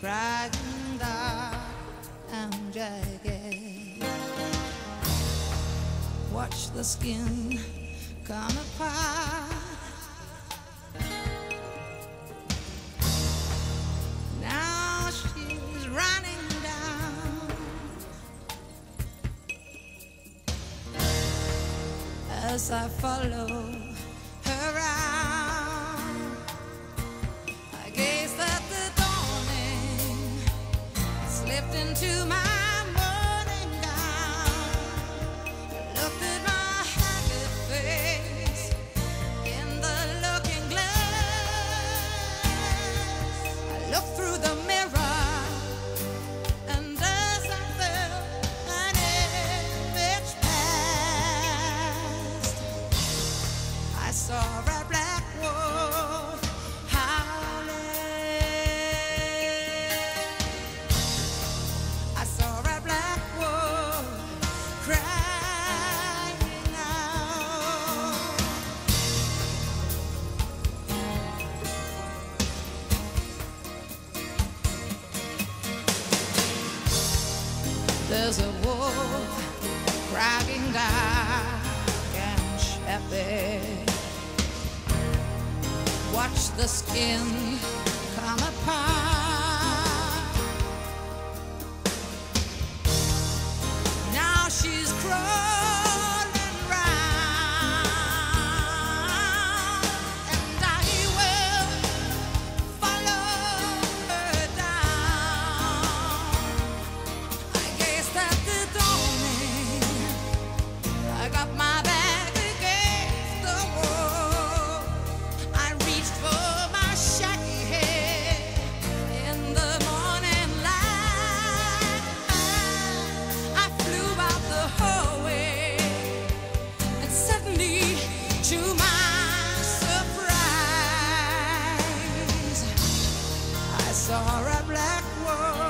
브라진다. 남자에게 Watch the skin come apart. Now she's running down. As I follow stepped into my There's a wolf crying dark and shabby. Watch the skin come apart. are a black world.